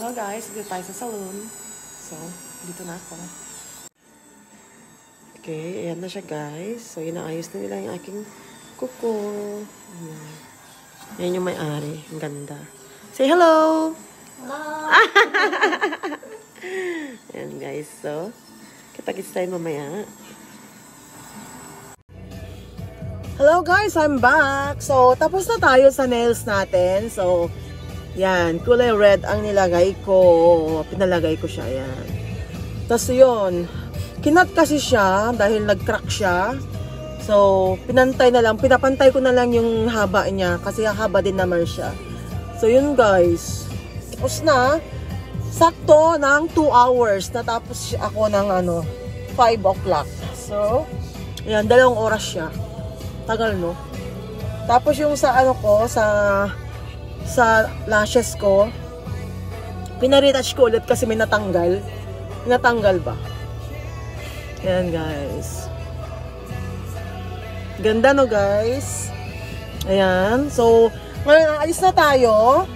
Hello guys, dito tayo sa saloon. So, dito na ako. Okay, ayan na siya guys. So, inaayos na nila yung aking kuko. Ayan. Ayan yung may-ari. Ang ganda. Say hello! Hello! ayan guys, so, kita-kits tayo mamaya. Hello guys, I'm back. So, tapos na tayo sa nails natin. So, yan, kulay red ang nilagay ko. Pinalagay ko siya, yan. Tapos yun, kinat kasi siya dahil nag-crack siya. So, pinantay na lang, pinapantay ko na lang yung haba niya kasi haba din naman siya. So, yun guys. Tapos na, sakto ng 2 hours. Natapos ako ng ano, 5 o'clock. So, yan, dalawang oras siya. Tagal, no? Tapos yung sa ano ko, sa sa lashes ko, pinaretouch ko ulit kasi may natanggal. Natanggal ba? Yan, guys. Ganda, no, guys? Ayan. So, ngayon, alis na tayo.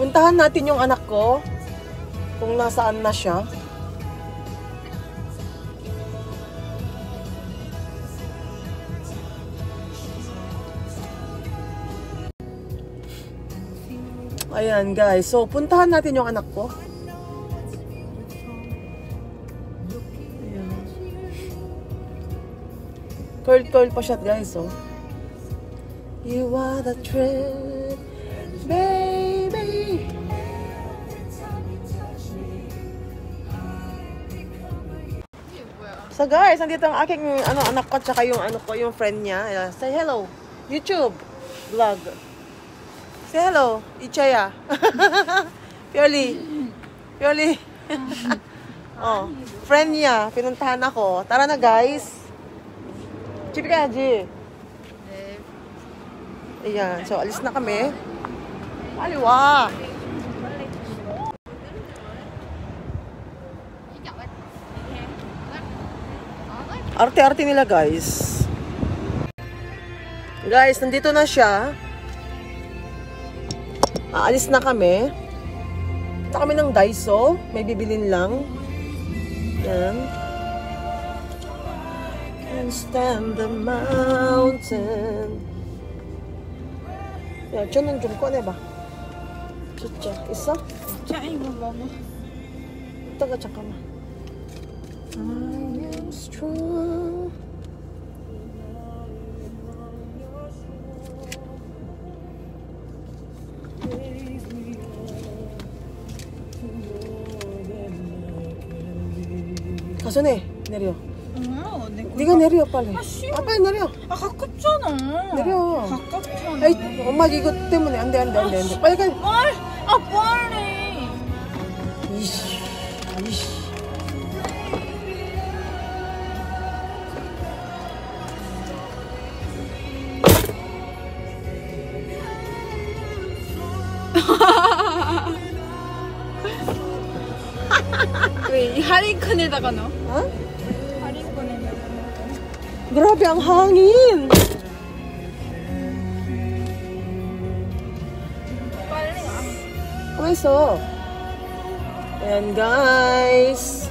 Puntahan natin yung anak ko. Kung nasaan na siya. Ayan guys, so puntahan natin yung anak ko. Ayan. Curl curl pa siya guys, oh. You are the truth, baby. So guys, nandito ang aking ano anak ko tsaka yung ano ko, yung friend niya. Say hello. YouTube vlog. Say hello, Ichaya. Pioli. Pioli. oh, friend niya, pinuntahan ako. Tara na, guys. Chip ka, Ji. Ayan, so alis na kami. Aliwa. Arte-arte nila, guys. Guys, nandito na siya. Aalis na kami. Punta kami ng Daiso. May bibilin lang. Yan. Can stand the mountain. Yan, dyan ang dyan ko. Ano ba? Chucha. Isa? Try mo ba mo? Taga tsaka ma. I am strong. 가서 내 내려. 어, 내 네가 내려 빨리. 아, 싫어. 아 빨리 내려. 아 가깝잖아. 내려. 가깝잖아. 아이 엄마 이거 때문에 안돼 안돼 안돼 안돼. 빨리 가. 뭘? 아 빨리. 이씨 이씨. Uy, haring ko ka, no? Ha? Huh? Haring ko nila. Grabe ang hangin! Okay, so. Ayan, guys.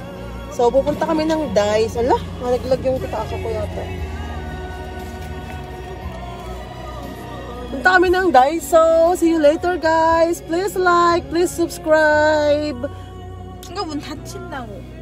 So, pupunta kami ng Dice. Ala, malaglag yung pitaasa ko yata. Punta kami ng Dice. So, see you later, guys. Please like, please subscribe. 한쪽은 다친다고.